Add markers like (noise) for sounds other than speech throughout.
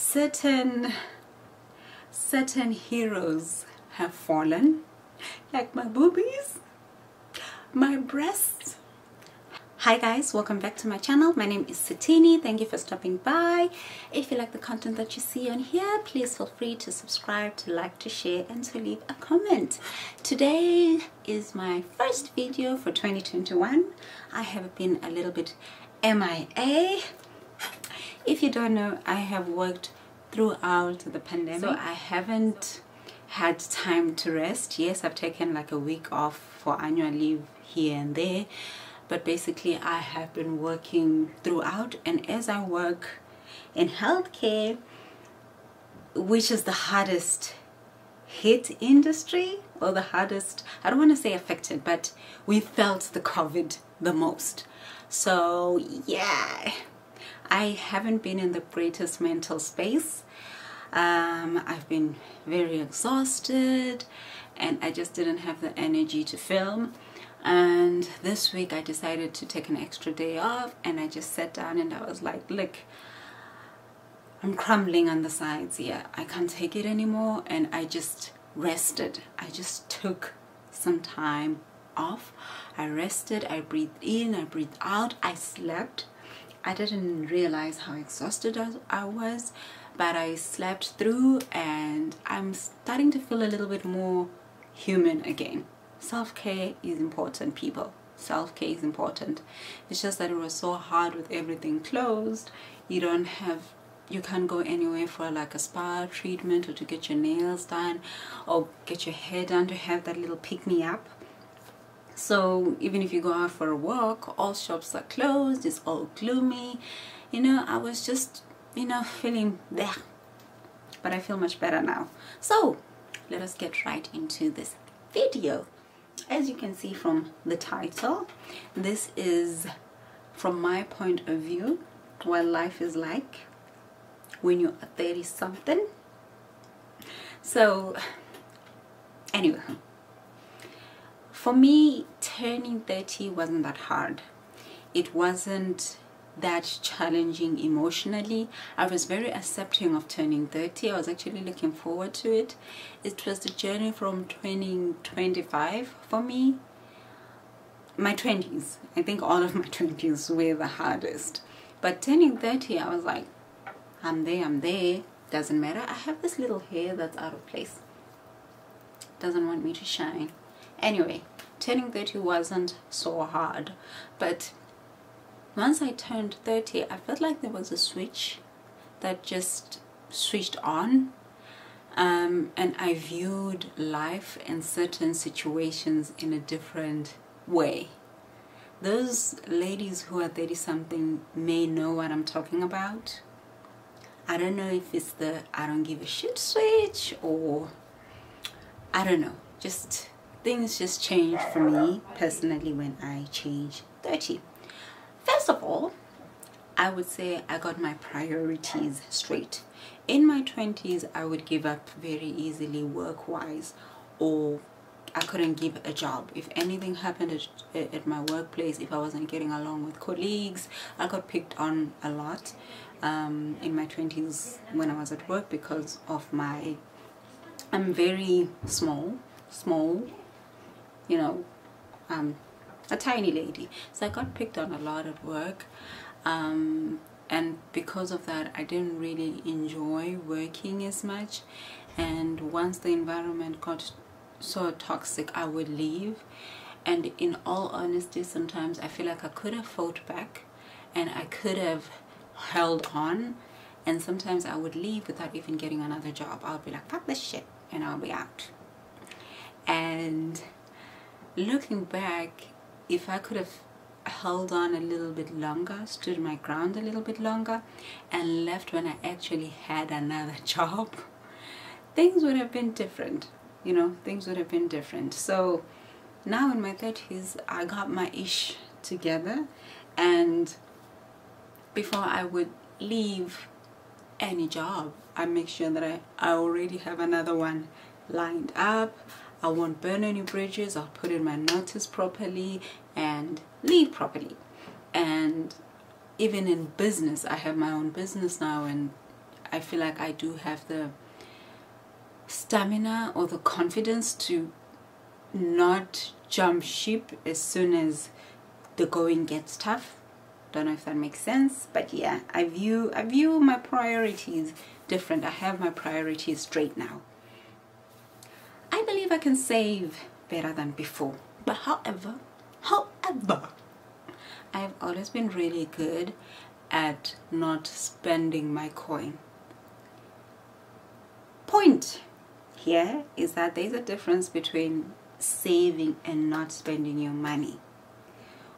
certain certain heroes have fallen like my boobies my breasts. Hi guys welcome back to my channel. My name is Sithini thank you for stopping by. If you like the content that you see on here please feel free to subscribe to like to share and to leave a comment. Today is my first video for 2021 I have been a little bit MIA if you don't know I have worked throughout the pandemic. So I haven't had time to rest. Yes I've taken like a week off for annual leave here and there. But basically I have been working throughout. And as I work in healthcare which is the hardest hit industry or the hardest I don't want to say affected but we felt the COVID the most. So yeah I haven't been in the greatest mental space. Um, I've been very exhausted and I just didn't have the energy to film. And this week I decided to take an extra day off and I just sat down and I was like, look, I'm crumbling on the sides here. I can't take it anymore. And I just rested. I just took some time off. I rested, I breathed in, I breathed out, I slept I didn't realize how exhausted I was, but I slept through and I'm starting to feel a little bit more human again. Self-care is important, people. Self-care is important. It's just that it was so hard with everything closed. You don't have you can't go anywhere for like a spa treatment or to get your nails done or get your hair done to have that little pick-me-up so even if you go out for a walk all shops are closed it's all gloomy. You know I was just you know (laughs) feeling there but I feel much better now. So let us get right into this video. As you can see from the title this is from my point of view what life is like when you're 30 something. So (sighs) anyway for me, turning 30 wasn't that hard. It wasn't that challenging emotionally. I was very accepting of turning 30. I was actually looking forward to it. It was the journey from turning 25 for me. My 20s. I think all of my (laughs) 20s were the hardest. But turning 30, I was like, I'm there, I'm there. Doesn't matter. I have this little hair that's out of place. Doesn't want me to shine. Anyway, turning 30 wasn't so hard, but once I turned 30, I felt like there was a switch that just switched on. Um, and I viewed life and certain situations in a different way. Those ladies who are 30 something may know what I'm talking about. I don't know if it's the I don't give a shit switch or I don't know. Just things just changed for me personally when I changed 30. First of all, I would say I got my priorities straight. In my 20s, I would give up very easily work-wise or I couldn't give a job. If anything happened at, at, my workplace, if I wasn't getting along with colleagues, I got picked on a lot um, in my 20s when I was at work because of my, I'm very small, small you know, um, a tiny lady. So I got picked on a lot at work. Um, and because of that, I didn't really enjoy working as much. And once the environment got so toxic, I would leave. And in all honesty, sometimes I feel like I could have fought back and I could have held on. And sometimes I would leave without even getting another job. I'll be like, fuck this shit, and I'll be out. And looking back, if I could have held on a little bit longer, stood my ground a little bit longer, and left when I actually had another (laughs) job, things would have been different. You know, things would have been different. So now in my 30s, I got my ish together, and before I would leave any job, I make sure that I, I already have another one lined up. I won't burn any bridges. I'll put in my notice properly and leave properly. And even in business, I have my own business now and I feel like I do have the stamina or the confidence to not jump ship as soon as the going gets tough don't know if that makes sense but yeah i view i view my priorities different i have my priorities straight now i believe i can save better than before. But however however i've always been really good at not spending my coin. Point here is that there's a difference between saving and not spending your money.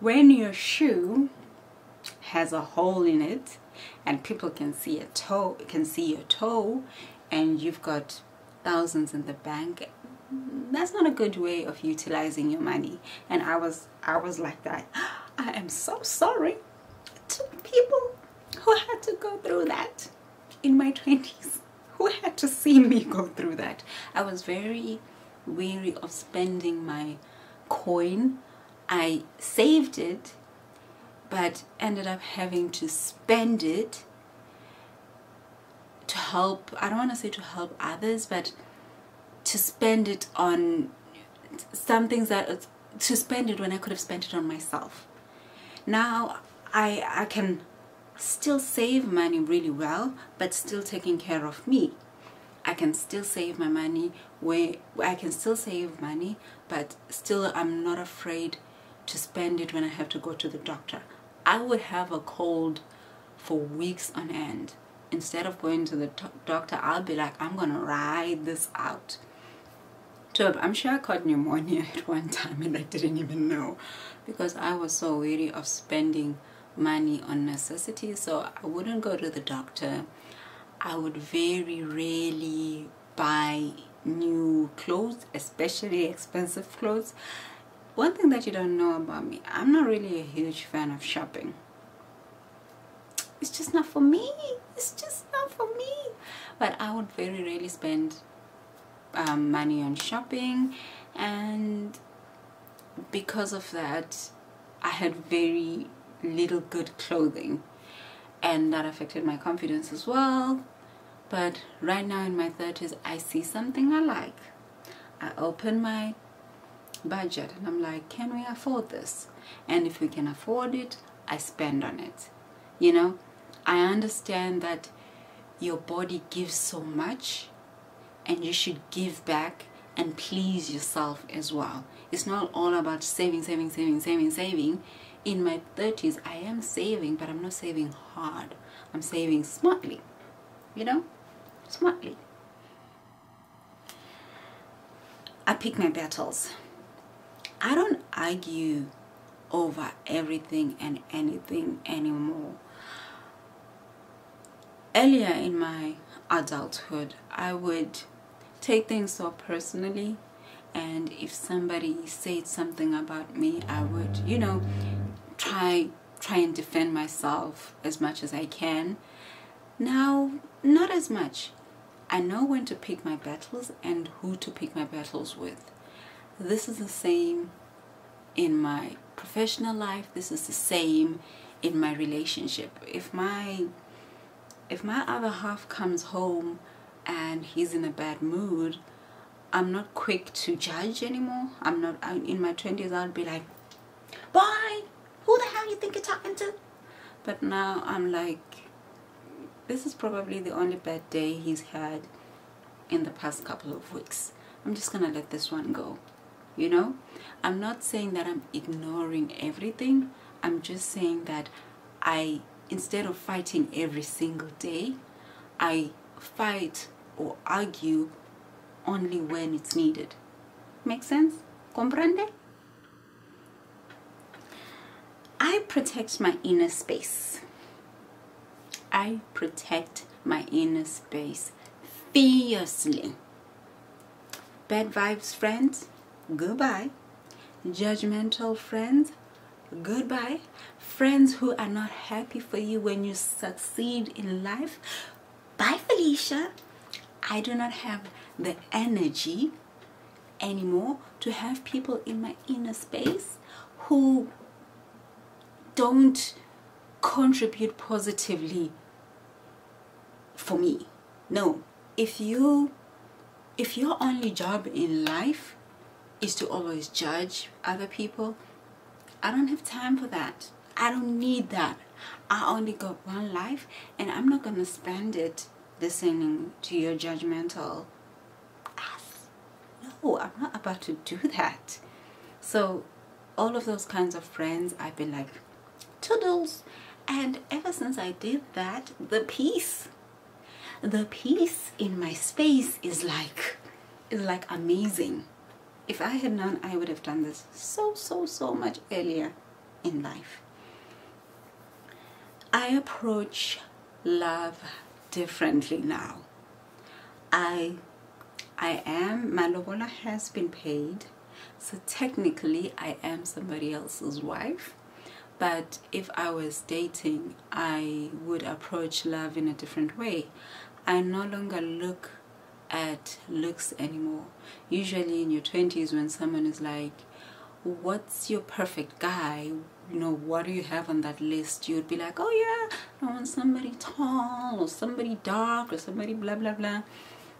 When your shoe has a hole in it and people can see a toe can see your toe and you've got thousands in the bank that's not a good way of utilizing your money. And i was i was like that. (gasps) I am so sorry to people who had to go through that in my 20s who had to see me go through that. I was very weary of spending my coin. I saved it but ended up having to spend it to help I don't want to say to help others but to spend it on some things that to spend it when I could have spent it on myself now I I can still save money really well but still taking care of me I can still save my money where I can still save money but still I'm not afraid to spend it when I have to go to the doctor I would have a cold for weeks on end. Instead of going to the doctor, I'll be like, I'm to ride this out. I'm sure I caught pneumonia (laughs) at one time and I didn't even know because I was so weary of spending money on necessities. So I wouldn't go to the doctor. I would very rarely buy new clothes, especially expensive clothes. One thing that you don't know about me, I'm not really a huge fan of shopping. It's just not for me. It's just not for me. But I would very rarely spend um, money on shopping. And because of that I had very little good clothing. And that affected my confidence as well. But right now in my 30s I see something I like. I open my budget and I'm like can we afford this? And if we can afford it I spend on it. You know I understand that your body gives so much and you should give back and please yourself as well. It's not all about saving saving saving saving saving. In my 30s I am saving but I'm not saving hard. I'm saving smartly you know? Smartly. I pick my battles. I don't argue over everything and anything anymore. Earlier in my adulthood, I would take things so personally and if somebody said something about me, I would, you know, try try and defend myself as much as I can. Now, not as much. I know when to pick my battles and who to pick my battles with. This is the same in my professional life. This is the same in my relationship. If my if my other half comes home and he's in a bad mood, I'm not quick to judge anymore. I'm not I'm, in my 20s I'll be like, "Boy, who the hell you think you're talking to?" But now I'm like this is probably the only bad day he's had in the past couple of weeks. I'm just to let this one go you know i'm not saying that i'm ignoring everything i'm just saying that i instead of fighting every single day i fight or argue only when it's needed. Make sense? Comprende? I protect my inner space. I protect my inner space fiercely. Bad vibes friends? Goodbye. Judgmental friends, goodbye. Friends who are not happy for you when you succeed in life, bye, Felicia. I do not have the energy anymore to have people in my inner space who don't contribute positively for me. No. If you if your only job in life is to always judge other people, I don't have time for that. I don't need that. I only got one life and I'm not going to spend it listening to your judgmental ass. No, I'm not about to do that. So, all of those kinds of friends, I've been like, toodles. And ever since I did that, the peace, the peace in my space is like, is like amazing. If I had known, I would have done this so, so, so much earlier in life. I approach love differently now. I I am my lobola has been paid, so technically I am somebody else's wife. But if I was dating, I would approach love in a different way. I no longer look at looks anymore. Usually in your 20s, when someone is like, What's your perfect guy? You know, what do you have on that list? You'd be like, Oh, yeah, I want somebody tall or somebody dark or somebody blah blah blah.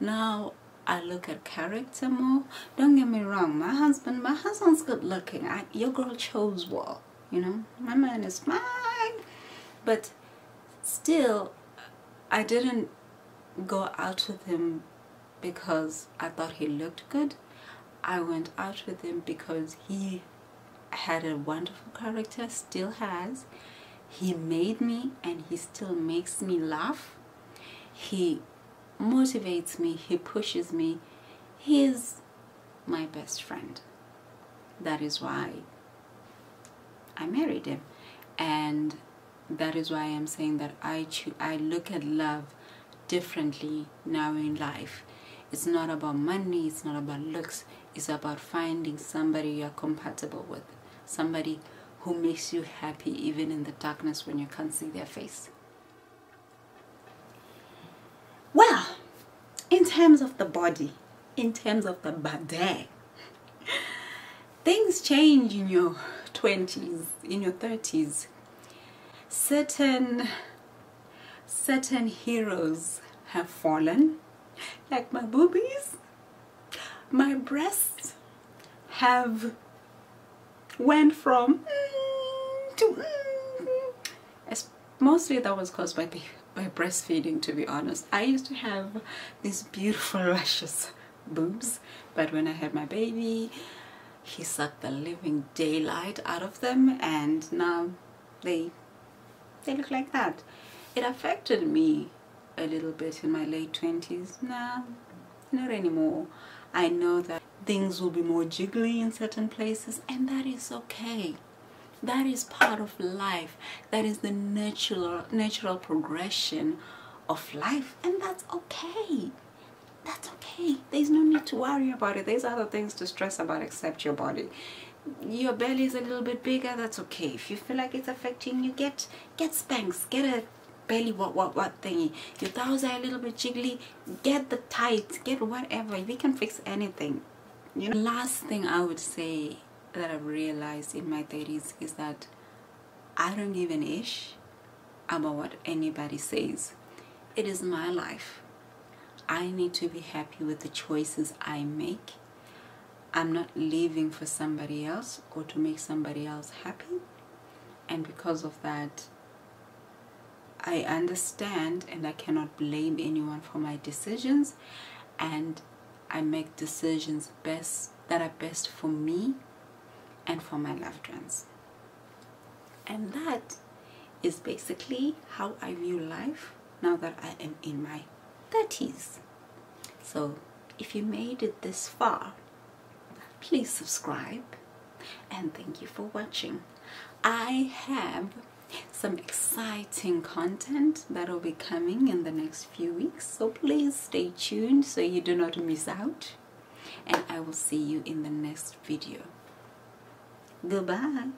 Now I look at character more. Don't get me wrong, my husband, my husband's good looking. I, your girl chose well, you know. My man is fine, but still, I didn't go out with him because I thought he looked good. I went out with him because he had a wonderful character, still has. He made me and he still makes me laugh. He motivates me, he pushes me. He is my best friend. That is why I married him. And that is why I'm saying that I I look at love differently now in life. It's not about money, it's not about looks, it's about finding somebody you're compatible with, somebody who makes you happy even in the darkness when you can't see their face. Well, in terms of the body, in terms of the body, things change in your 20s, in your 30s. Certain certain heroes have fallen, like my boobies. My breasts have went from mm, to mm. mostly that was caused by by breastfeeding to be honest i used to have these beautiful (laughs) luscious boobs but when i had my baby he sucked the living daylight out of them and now they they look like that it affected me a little bit in my late 20s. Nah, not anymore. I know that things will be more jiggly in certain places and that is okay. That is part of life. That is the natural natural progression of life and that's okay. That's okay. There's no need to worry about it. There's other things to stress about except your body your belly is a little bit bigger that's okay if you feel like it's affecting you get get Spanx get a belly what what what thingy your thighs are a little bit jiggly get the tights get whatever we can fix anything you know? Last thing i would say that i've realized in my 30s is that i don't give an ish about what anybody says. It is my life. I need to be happy with the choices i make. I'm not living for somebody else or to make somebody else happy. And because of that I understand and I cannot blame anyone for my decisions. And I make decisions best that are best for me and for my loved ones. And that is basically how I view life now that I am in my 30s. So if you made it this far, please subscribe and thank you for watching. I have some exciting content that will be coming in the next few weeks. So please stay tuned so you do not miss out. And I will see you in the next video. Goodbye.